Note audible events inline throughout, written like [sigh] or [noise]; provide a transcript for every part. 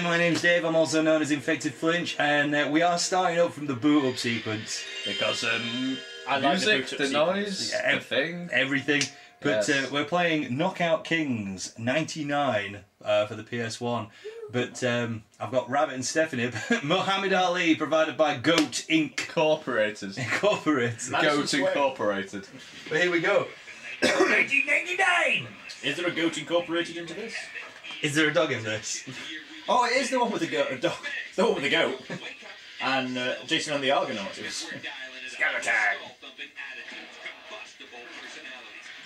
Hi, my name's Dave. I'm also known as Infected Flinch, and uh, we are starting up from the boot up sequence. Because um, I like Music, the, the, boot up sequence. noise, Yeah, the thing. Everything. But Yes. uh, we're playing Knockout Kings 99 uh, for the PS1. But um, I've got Rabbit and Stephanie. [laughs] Muhammad Ali, provided by Goat Inc. Incorporated. Incorporated. Madison Goat Square. Incorporated. But here we go. 1999! [coughs] [coughs] Is there a goat incorporated into this? Is there a dog in this? Oh, it is the one with the goat. A. It's the one with the goat. and uh, Jason and the Argonauts. Is.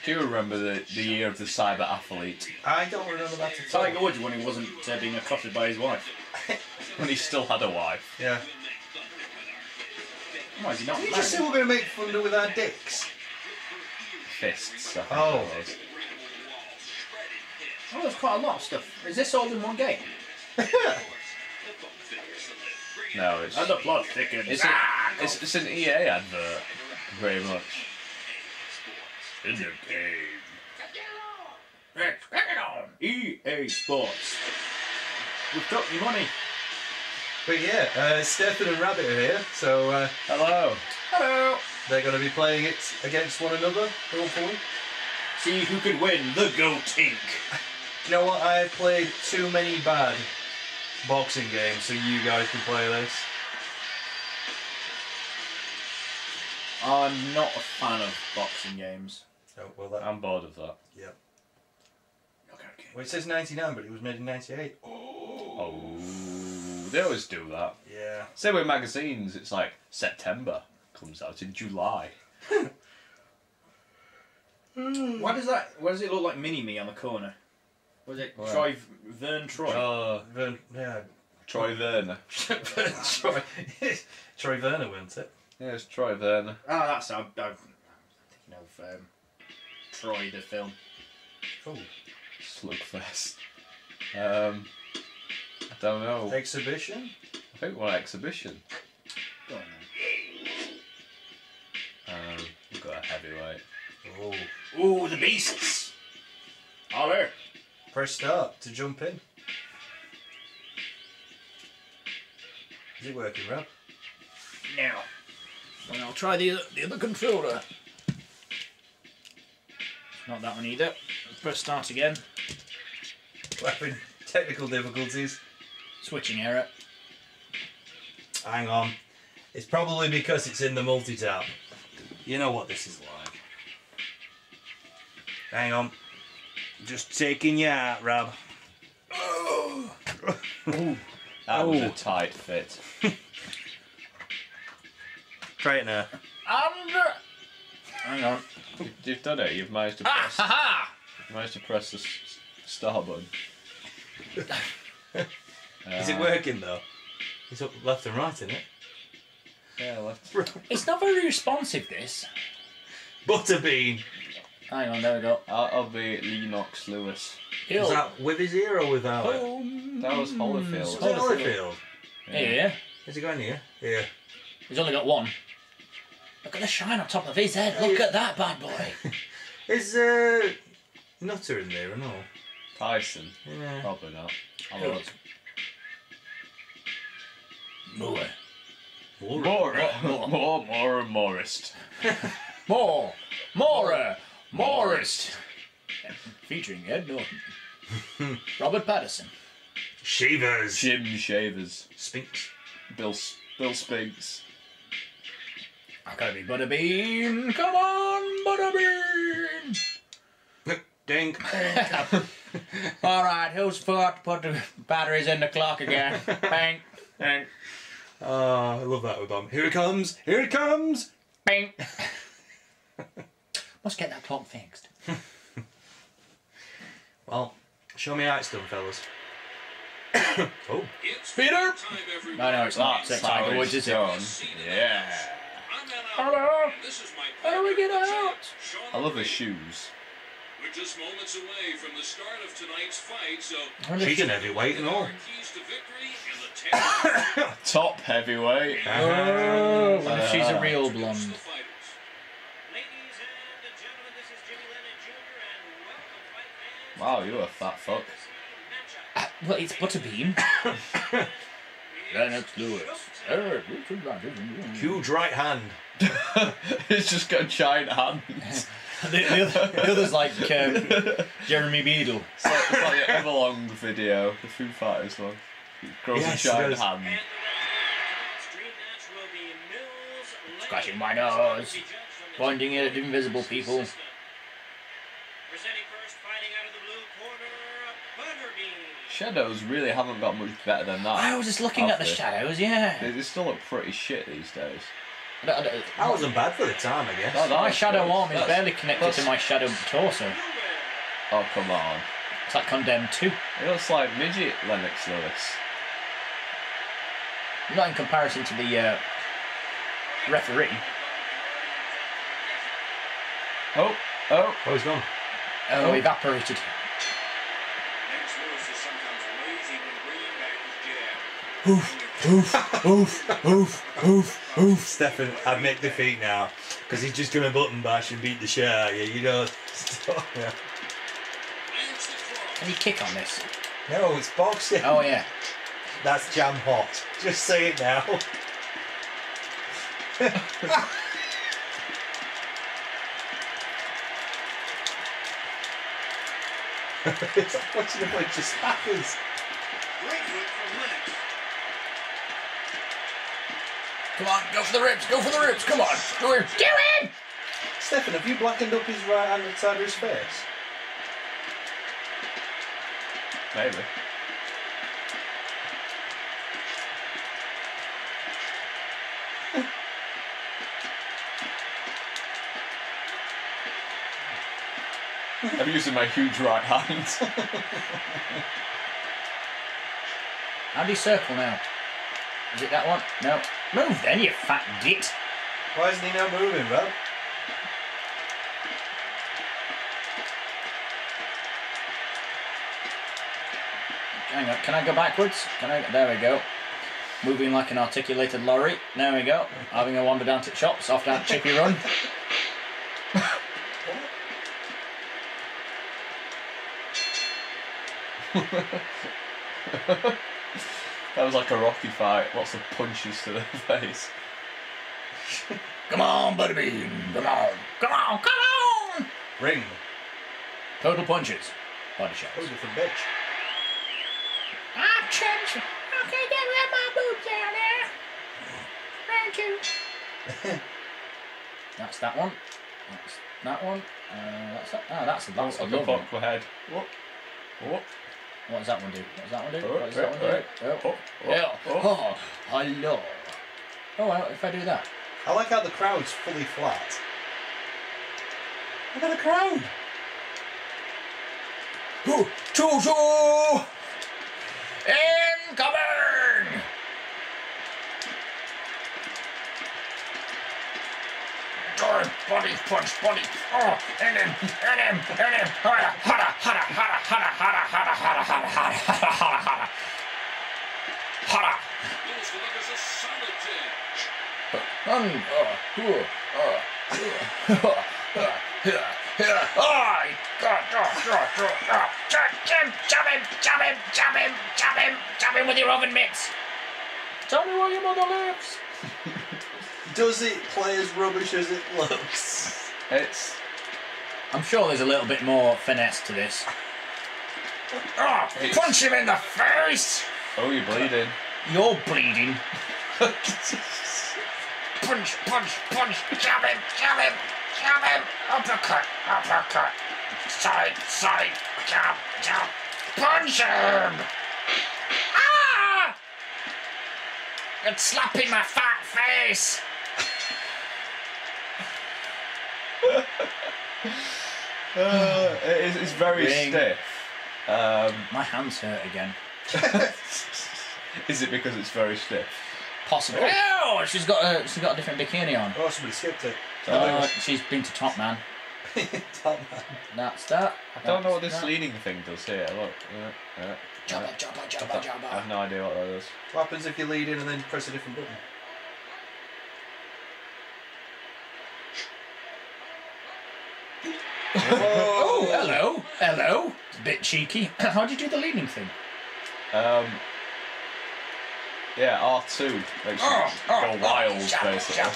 Do you remember the, the year of the cyber athlete I don't remember that at all. Tiger Woods when he wasn't uh, being accosted by his wife. [laughs] when he still had a wife? Yeah. Why is he not Did you married? just say we're going to make thunder with our dicks? Fists. I think Oh. it is. Oh, there's quite a lot of stuff. Is this all in one game? No, [laughs] it's And the plot thickens. it's, a, Ah, it's it's an EA advert, very much. in the game. Let's crack it on. EA Sports. We've got your money. But yeah, uh, Stefan and Rabbit are here, so uh, Hello. Hello. they're going to be playing it against one another, hopefully. See who can win the Goat Inc. Do [laughs] you know what? I've played too many bad boxing games, so you guys can play this. I'm not a fan of boxing games. Oh, well, that. I'm bored of that. Yep. Okay, okay. Well, it says 99, but it was made in 98. Oh, they always do that. Yeah. Same with magazines. It's like September comes out in July. [laughs] Why does that? Why does it look like Mini Me on the corner? Was it Where? Troy Vern Troy? Oh, Vern, yeah. Troy Werner. [laughs] Troy, [laughs] Troy Werner wins it. Yeah, it's Troy Werner. Ah, that's I'm, I'm thinking of um, Troy the film. Oh. Slugfest. Um, I don't know. Exhibition? I think one exhibition. Go on then. Um, we've got a heavyweight. Oh. Ooh, the beasts! Holler! Press start to jump in. Is it working, Rob? Now. Well, I'll try the the other controller. Not that one either. Press start again. We're technical difficulties. Switching error. Hang on. It's probably because it's in the multi-tap. You know what this is like. Hang on. Just taking you out, Rob. That was a Oh. tight fit. Try it now. Under. Hang on. You've done it. You've managed to Ah, press. ha ha! managed to press the s- star button. [laughs] Is it Uh, working though? It's up left and right, isn't it? Yeah, left. It's not very responsive. This. Butterbean. Hang on. There we go. I'll, I'll be Lennox Lewis. Is that with his ear or without it? That was Holyfield. Is it Holyfield? Yeah. Is it going here? Here. He's only got one. Look at the shine on top of his head. Look at that bad boy. [laughs] Is uh, Nutter in there or no? Tyson. Yeah. Probably not. I'll Who? look. More. More, more, more, more Morris. [laughs] More. More. Morist. Featuring Ed Norton. [laughs] Robert Patterson. Shavers. Jim Shavers. Spinks. Bill Bill Spinks. I gotta be Butterbean. Come on, Butterbean. Ding. [laughs] All right, who's forgot to put the batteries in the clock again? [laughs] Bang, bang, Oh, I love that with Bomb. Here it comes. Here it comes. bang. Must get that clock fixed. [laughs] Well, show me how it's done, fellas. [coughs] oh. It's Peter. No, no, it's not. It's how Tiger Woods, it's is it? done. Yeah. Hello. How do we get out? I love his shoes. We're just moments away from the start of tonight's fight, so She's an heavyweight and all. keys to victory and [coughs] Top heavyweight. Uh-huh. Oh, what if she's a real blonde? fighters. Ladies and gentlemen, this is Jimmy Lennon Jr. and welcome, fight fans. Wow, you're a fat fuck. Matchup. Well, it's Butterbean. Lennox Lewis. Eric Richard Rodgers. Huge right hand. [laughs] it's just got giant hands. [laughs] the, the, other, the other's like um, Jeremy Beadle. It's like, it's like the Everlong video, the Foo Fighters one. It grows Yes, a giant does. hand. And the winner of tonight's dream match will be Mills. Scratching my nose, Judge from Pointing at invisible people. system. Presenting first, fighting out of the blue corner, Butterbean. Shadows really haven't got much better than that. I was just looking at the outfit. shadows, yeah. They, they still look pretty shit these days. I don't- I don't- That wasn't bad for the time, I guess. No, that my shadow good. arm is That's- barely connected to my shadow torso. Oh come on! It's like Condemned 2. It looks like midget Lennox Lewis. Not in comparison to the uh, referee. Oh, oh! Oh, he's gone. Oh, evaporated. When bringing back his jab. Oof, oof, oof, oof, oof. Stefan, I'd make the feet now. Because he's just going to button bash and beat the shit out of you. You know. Yeah. Lands. [laughs] Can you kick on this? No, it's boxing. Oh, yeah. That's jam hot. Just say it now. [laughs] it's like watching a bunch of spackers. Great hook from Lennox. Come on, go for the ribs, go for the ribs, come on. Go in. Get in! Stefan, have you blackened up his right hand side of his face? Maybe. [laughs] I'm using my huge right hand. How do you circle now? Is it that one? No. Move then, you fat git. Why isn't he now moving, Rob? Hang on, can I go backwards? Can I? There we go. Moving like an articulated lorry. There we go. Having a wander down to the shops off that chippy run. [laughs] [laughs] That was like a Rocky fight. Lots of punches to the [laughs] face. Come on, Butterbean. Come on. Come on, come on! Ring. Total punches. Body shots. Oh, different bitch. Ah, Church. Okay, get rid of my boobs down there. Thank you. [laughs] that's that one. That's that one. Uh, that's that. Oh, that's that's That's a like a lovely. head. What? What? What does that one do? What does that one do? What does that one do? oh, Oh, oh, yeah. Oh, oh. Oh, hello. Oh well, if I do that. I like how the crowd's fully flat. Look at the crowd. Choo choo! Incoming! Good body punch, body. Oh, in him, in him, in him. Hada, hada, hada, hada, hada, hada, hada, hada, hada, hada, hada, hada, hada. Hada. Lewis delivers a solid jab. Um, uh, uh, uh, uh, uh, uh, Oh, God, God, God, God, God. Jab him, jab him, jab him, jab him, jab him, jab him with your oven mitts. Tell me where your mother lives. Does it play as rubbish as it looks? It's I'm sure there's a little bit more finesse to this. Oh, punch him in the face! oh you're bleeding. You're bleeding. Punch, punch, punch, jab him, jab him, jab him. Uppercut, uppercut. Side, side, jab, jab. Punch him! Ah! It's slapping my fat face. Uh, it is, it's very Ring. stiff. Um, My hands hurt again. [laughs] is it because it's very stiff? Possibly. Oh, she's got a she's got a different bikini on. Oh, somebody skipped it. Uh, she's been to Top Man. [laughs] Top man. That's that. I don't know what this That's that. leaning thing does here. Look. Yeah, yeah, Jabba, yeah. jabba, I jabba, I have no idea what that is. What happens if you lead in and then press a different button? Oh, oh, hello, hello. It's a bit cheeky. [clears throat] How do you do the leaning thing? Um, yeah, R2 makes you Oh, oh, go oh, wild, jump, basically. jump.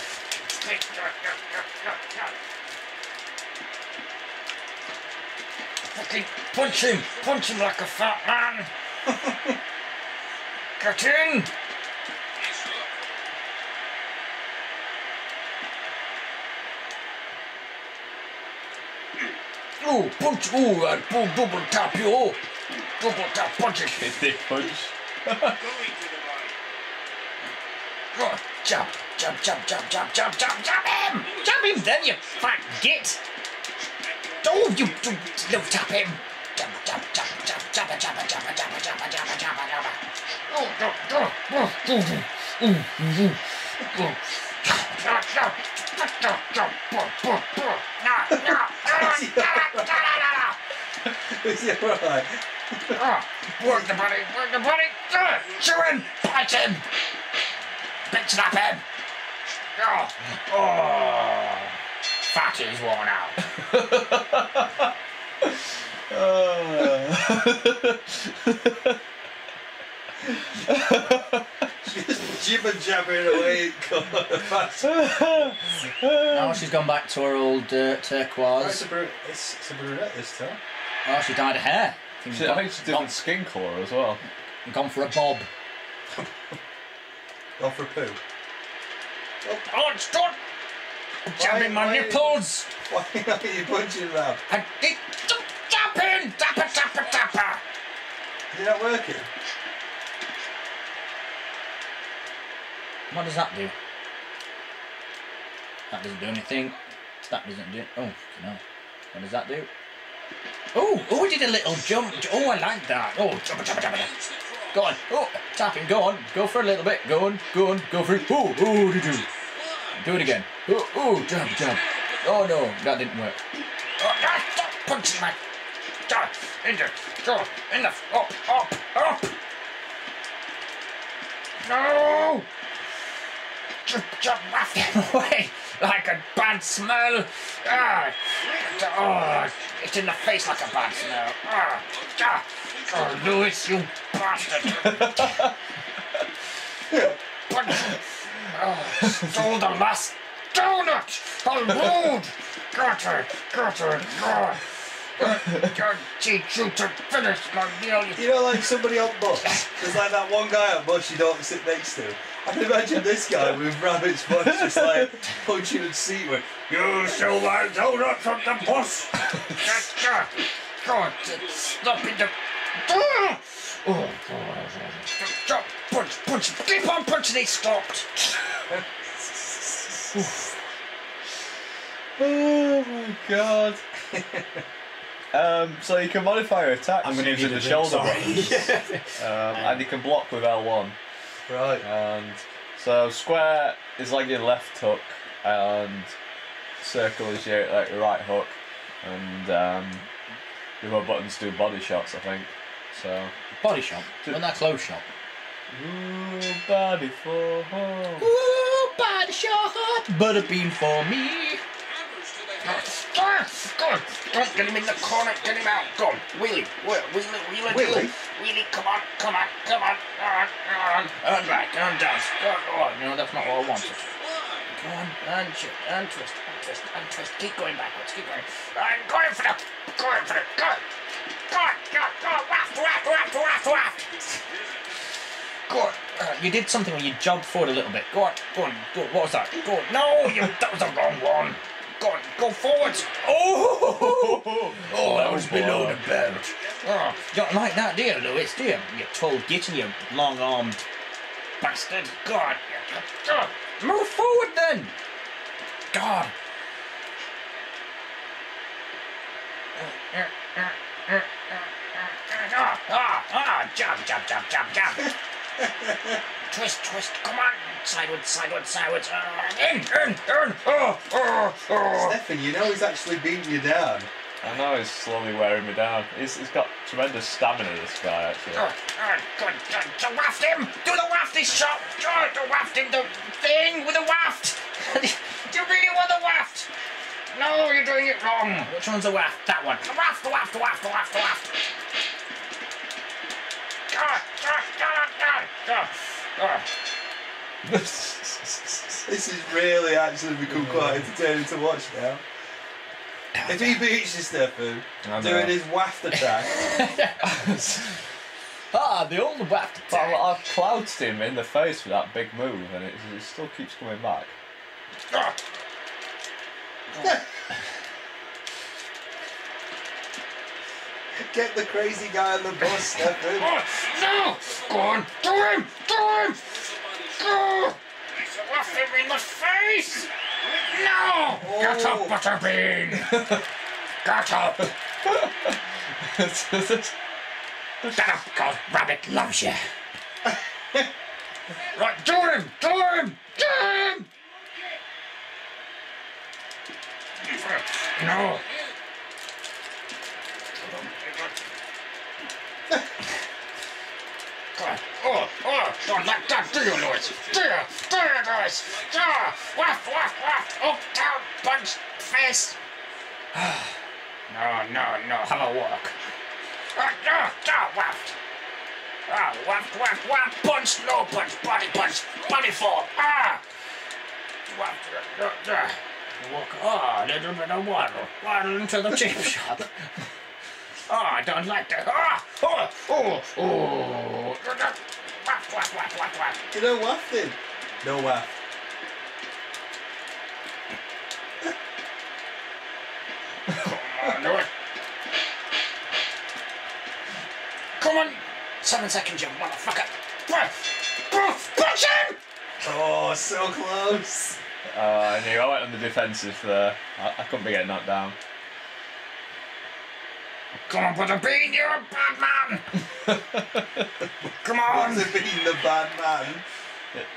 Fucking punch him! Punch him like a fat man! [laughs] Get in! Oh, punch! Oh, I pull double tap you! Oh, double tap punches! Dick punch. Going to the body. Oh, jump! Jump! Jump! Jump! Jump! Jump! Jump! Jump him! Jump him! Then you fat git! Oh, you do no tap him! Jump! Jump! Jump! Jump! Jump! Jump! Jump! Jump! Jump! Jump! Jump! Jump! Jump! Oh, go! Go! Oh, oh, oh, oh, oh. Jump! Jump! Jump! Jump! Jump! Oh, oh, oh. No! No! No! No! No! No! Is it alright? Oh, work the body, work the body. Uh, chew him, punch him, big slap him. Oh, oh, fatty's worn out. Just jibber jabbering away. Fast. Oh, she's gone back to her old uh, It's turquoise. a, bru- it's, it's a brunette this time. Oh, she dyed her hair. I think I she's gone, think she's different skin colour as well. gone, gone for a bob. [laughs] Off for a poo. Oh, stop! Jabbing my why- nipples. [laughs] Why are you punching that? And it, jump in, tapper, tapper, tapper. Is it not working? What does that do? That doesn't do anything. That doesn't do. Oh no! What does that do? Oh, oh, did a little jump. Oh, I like that. Oh, jump, jump, jump, jump. Go on. Oh, tapping. Go on. Go for a little bit. Go on. Go on. Go for it. Oh, oh, did you? Do it again. Oh, oh, jump, jump. Oh no, that didn't work. Oh, ah, stop punching my. Ah, In the. Go in the. Up, up, up. No. Jump, jump, waft him away like a bad smell. Ah, oh, it's in the face like a bad smell. Ah, ah. Oh, Lewis, you bastard. Oh, stole the last donut. How rude. Got her, got her. Oh. I'll teach you to finish my meal. you You know, like somebody on bus. There's like that one guy on bus you don't sit next to. I can imagine this guy with rabbit's voice just like punching the seat with, You stole my donut from the bus! God, stop in the. Oh, Stop, punch, punch, keep on punching, they stopped! [laughs] Oh my god. um, so you can modify your attacks I'm gonna using the shoulder sorry. [laughs] um, and you can block with L1. Right. And so square is like your left hook, and circle is your like your right hook, and um, the other buttons do body shots, I think. So Body shot. wasn't that clothes shop? ooh, body for home. Ooh, body shop, butterbean for me. Hammers to the head. Go on, go on, get him in the corner, get him out, go on, wheelie, wheelie, wheelie, Wheelie? wheelie, come on, come on, come on, on, on, and back, and down, go on, go no, that's not what I wanted. Go on, and shift, and twist, and twist, and twist, keep going backwards, keep going, and going for the, going for the, go. On, go on, go on, go on, waft, waft, waft, waft, waft. Go on, uh, you did something where you jogged forward a little bit, go on, go on, go on, what was that, go on, no, you, that was the wrong one. Go go forward. Oh, oh, that was below the belt. Oh, you don't like that, do you, Lewis? Do you? You tall git you long-armed bastard. God, God, move forward then. God. Ah, ah, ah, jump, jump, jump, jump, jump. Twist, twist, come on. Sideways, sideways, sideways. Uh, in, in, in. Oh, oh, oh. Stefan, you know he's actually beating you down. I know he's slowly wearing me down. He's, he's got tremendous stamina, this guy, actually. Oh, oh, good, good. To waft him! Do the wafty shot! Oh, to waft him the thing with the waft! [laughs] Do you really want the waft? No, you're doing it wrong. Which one's the waft? That one. The waft, the waft, the waft, the waft, the waft. God, God, ah, ah. [laughs] This is really actually become quite entertaining to watch now. If he beats you, Stefan, I doing his waft attack, [laughs] Ah, the old waft But attack. I've clouded him in the face with that big move, and it, it still keeps coming back. Ah. get the crazy guy on the bus, Stefan. Oh, no! Go on, do him! Do him! Go! Waft him in the face! No! Get up, Oh. Butterbean! Get [laughs] up! Get up, cause Rabbit loves you! right, do him! Do him! Do him! No! God. Oh, oh, don't like that, do you, Lewis? Do you? Do you, Lewis? Do you? Waff, waff, waff. Up, down, punch, face. [sighs] no, no, no, have a walk. Ah, no, no, waft. Ah, waft, waft, waft, punch, no punch, body punch, body fall. Ah! Waft, uh, uh. Walk, ah, a little bit of waddle, waddle into the chip [laughs] shop. Oh, I don't like that. Ah! Oh! Oh! Oh! Waff, waff, waff, waff, waff. You know wafting? No waft. Come on, do it. Come on! Seven second jump, motherfucker. Punch him! Oh, so close. Uh, I knew I went on the defensive there. I, I couldn't be getting knocked down. Come on, Butterbean, you're a bad man! [laughs] Come on! To being the bad man.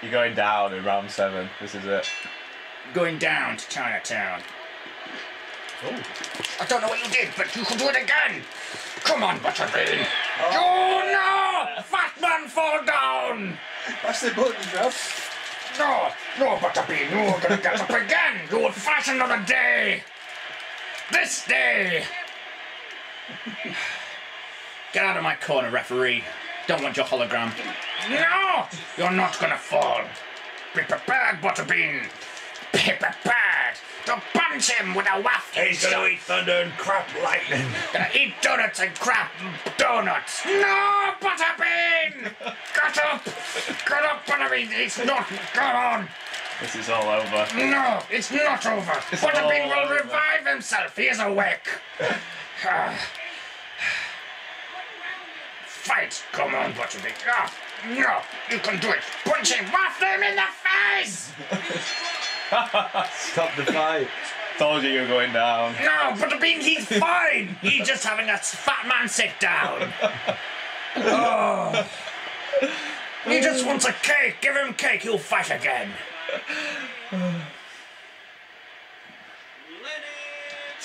You're going down in round seven. This is it. Going down to Chinatown. Oh. I don't know what you did, but you can do it again! Come on, Butterbean! Oh no! Fat man fall down! Mash the buttons, Rob. No, no, Butterbean, you're gonna get up again! You will fight another day! This day! Get out of my corner, referee. Don't want your hologram. No! You're not gonna fall! Be prepared, Butterbean! Be prepared to punch him with a waft! He's gonna eat thunder and crap lightning! Gonna eat donuts and crap donuts! No, Butterbean! Get up! Get up, Butterbean! It's not... Come on! This is all over. No, it's not over. Butterbean will over. revive himself. He is awake. [laughs] Fight! Come on, Butterbean. Ah, no, you can do it. Punch him. Waft him in the face. [laughs] Stop the fight. Told you you were going down. No, Butterbean, he's fine. He's just having a fat man sit down. [laughs] Oh. He just wants a cake. Give him cake. He'll fight again.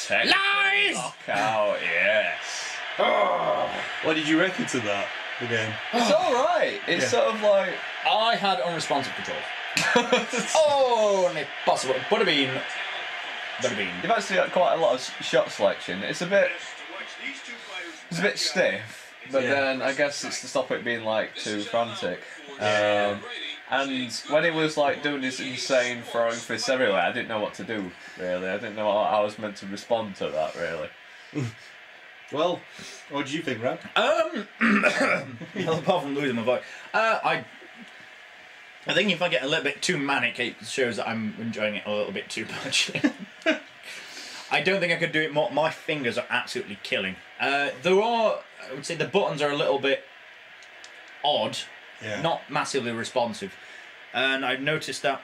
Lies! knockout, yes. What did you reckon to that again? It's alright. It's Yeah. sort of like. I had unresponsive controls. oh, impossible. Would control. [laughs] Only possible. Butterbean. Butterbean. You've actually got quite a lot of shot selection. It's a bit. It's a bit stiff, but Yeah. then I guess it's to stop it being like too frantic. Um, and when he was like doing this insane throwing fists everywhere, I didn't know what to do. Really, I didn't know how I was meant to respond to that. Really. [laughs] Well, what did you think, Rab? Um, [coughs] well, apart from losing my voice, uh, I, I think if I get a little bit too manic, it shows that I'm enjoying it a little bit too much. [laughs] I don't think I could do it more. My fingers are absolutely killing. Uh, there are, I would say, the buttons are a little bit odd, Yeah. not massively responsive, and I've noticed that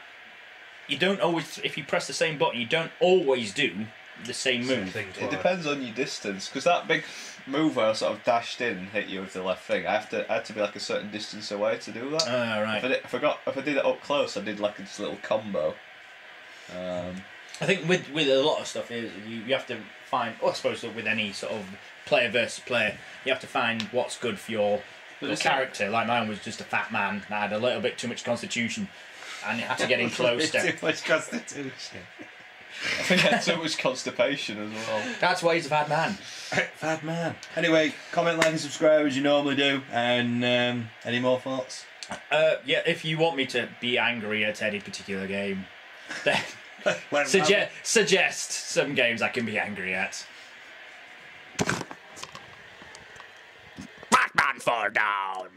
you don't always, if you press the same button, you don't always do the same move. thing It depends on your distance, because that big move where I sort of dashed in and hit you with the left thing, I have to I had to be like a certain distance away to do that. Ah, If I, right. did, if I got if I did it up close, I did like a little combo. Um, I think with with a lot of stuff, is you, you have to find. Well, I suppose with any sort of player versus player, you have to find what's good for your, your character. Like mine was just a fat man that had a little bit too much constitution, and you had to get in [laughs] close to. Too much constitution. I think that's so much constipation as well. That's why he's a bad man. [laughs] bad man. Anyway, comment, like, and subscribe as you normally do. And um, any more thoughts? Uh, yeah, if you want me to be angry at any particular game, [laughs] then [laughs] suge- suggest some games I can be angry at. Batman Fall Down!